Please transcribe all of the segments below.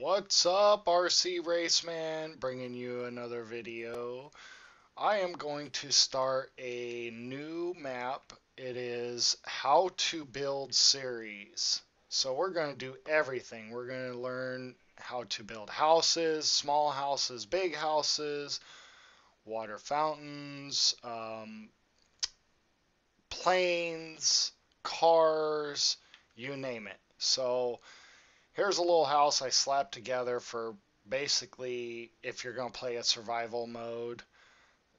What's up, RC Raceman? Bringing you another video. I am going to start a new map. It is how to build series. So we're going to do everything. We're going to learn how to build houses, small houses, big houses, water fountains, um, planes, cars, you name it. So here's a little house I slapped together for basically if you're going to play a survival mode.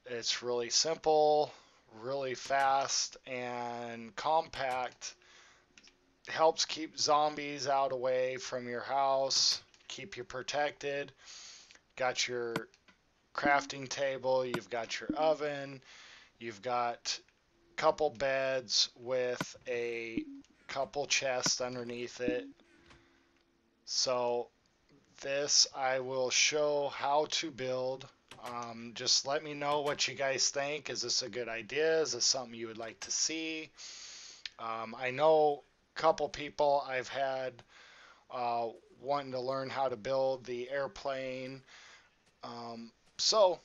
It's really simple, really fast, and compact. Helps keep zombies out away from your house, keep you protected. Got your crafting table, you've got your oven, you've got a couple beds with a couple chests underneath it so this I will show how to build. Um, just let me know what you guys think. Is this a good idea? Is this something you would like to see? Um, I know a couple people I've had uh, wanting to learn how to build the airplane. Um, so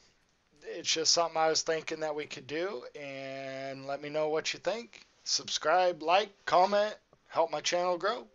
it's just something I was thinking that we could do. And let me know what you think. Subscribe, like, comment, help my channel grow.